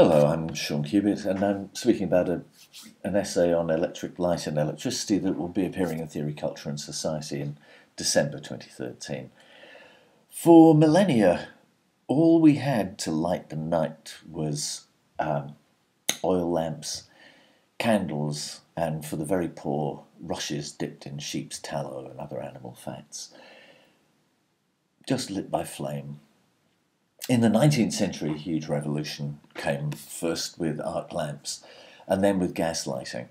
Hello, I'm Sean Cubitt, and I'm speaking about a, an essay on electric light and electricity that will be appearing in Theory, Culture and Society in December 2013. For millennia, all we had to light the night was um, oil lamps, candles, and for the very poor, rushes dipped in sheep's tallow and other animal fats, just lit by flame in the 19th century, a huge revolution came first with arc lamps and then with gas lighting.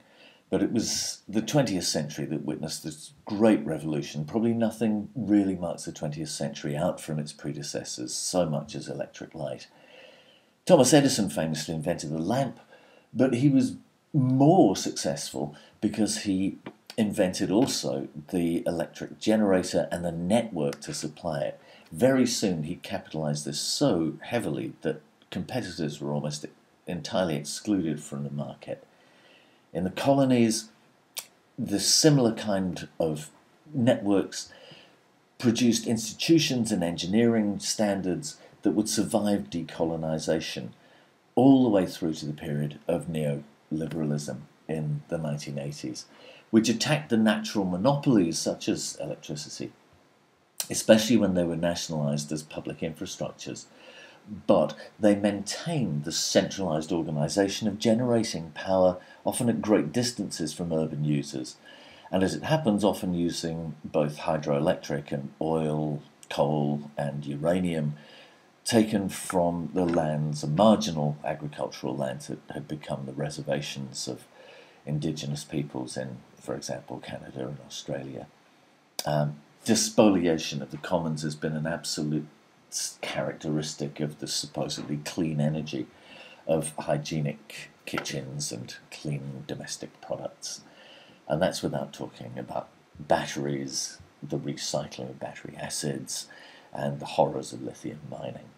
But it was the 20th century that witnessed this great revolution. Probably nothing really marks the 20th century out from its predecessors so much as electric light. Thomas Edison famously invented the lamp, but he was more successful because he invented also the electric generator and the network to supply it. Very soon he capitalized this so heavily that competitors were almost entirely excluded from the market. In the colonies, the similar kind of networks produced institutions and engineering standards that would survive decolonization all the way through to the period of neoliberalism in the 1980s which attacked the natural monopolies such as electricity, especially when they were nationalised as public infrastructures. But they maintained the centralised organisation of generating power, often at great distances from urban users, and as it happens, often using both hydroelectric and oil, coal, and uranium taken from the lands, the marginal agricultural lands that had become the reservations of indigenous peoples in, for example, Canada and Australia. Um, despoliation of the commons has been an absolute characteristic of the supposedly clean energy of hygienic kitchens and clean domestic products. And that's without talking about batteries, the recycling of battery acids, and the horrors of lithium mining.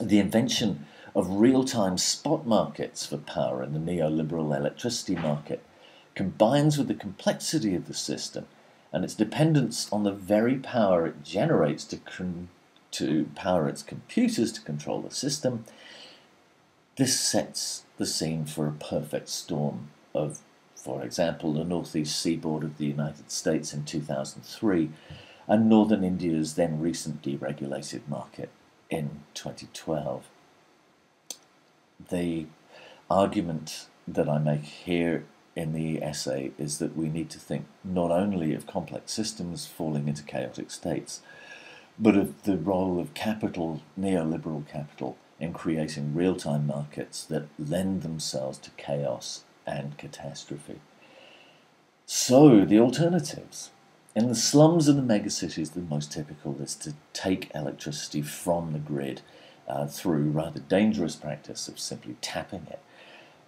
The invention of real time spot markets for power in the neoliberal electricity market combines with the complexity of the system and its dependence on the very power it generates to, to power its computers to control the system. This sets the scene for a perfect storm of, for example, the northeast seaboard of the United States in 2003 and northern India's then recent deregulated market in 2012 the argument that I make here in the essay is that we need to think not only of complex systems falling into chaotic states, but of the role of capital, neoliberal capital, in creating real time markets that lend themselves to chaos and catastrophe. So, the alternatives. In the slums of the megacities, the most typical is to take electricity from the grid uh, through rather dangerous practice of simply tapping it,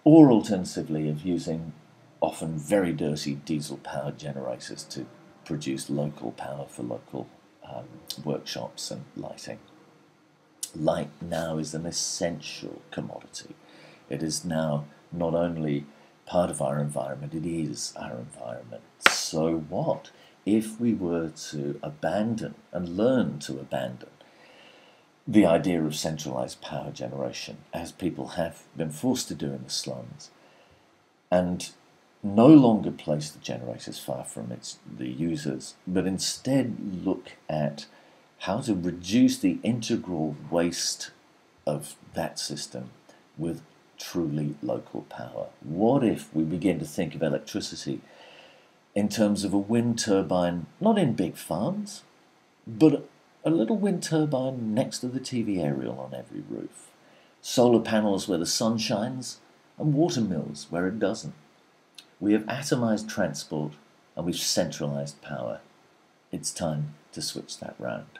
or alternatively of using often very dirty diesel powered generators to produce local power for local um, workshops and lighting. Light now is an essential commodity. It is now not only part of our environment, it is our environment. So, what if we were to abandon and learn to abandon the idea of centralized power generation, as people have been forced to do in the slums, and no longer place the generators far from its, the users, but instead look at how to reduce the integral waste of that system with truly local power. What if we begin to think of electricity in terms of a wind turbine, not in big farms, but a little wind turbine next to the TV aerial on every roof, solar panels where the sun shines, and water mills where it doesn't. We have atomized transport and we've centralized power. It's time to switch that round.